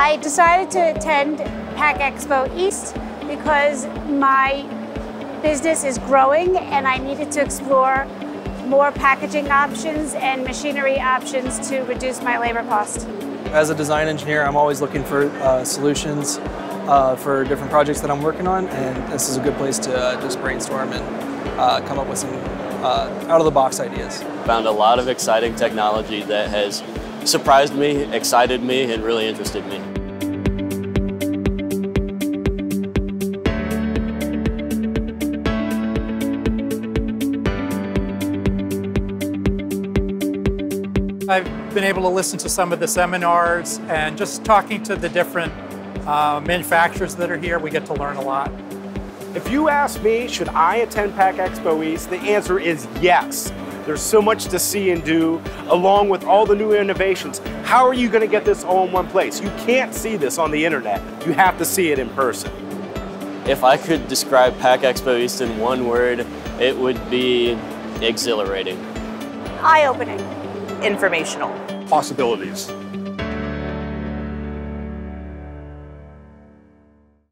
I decided to attend Pack Expo East because my business is growing and I needed to explore more packaging options and machinery options to reduce my labor cost. As a design engineer, I'm always looking for uh, solutions uh, for different projects that I'm working on, and this is a good place to uh, just brainstorm and uh, come up with some uh, out-of-the-box ideas. Found a lot of exciting technology that has surprised me, excited me, and really interested me. I've been able to listen to some of the seminars and just talking to the different uh, manufacturers that are here, we get to learn a lot. If you ask me, should I attend Pack Expo East, the answer is yes. There's so much to see and do, along with all the new innovations. How are you going to get this all in one place? You can't see this on the internet. You have to see it in person. If I could describe Pack Expo East in one word, it would be exhilarating. Eye-opening. Informational. Possibilities.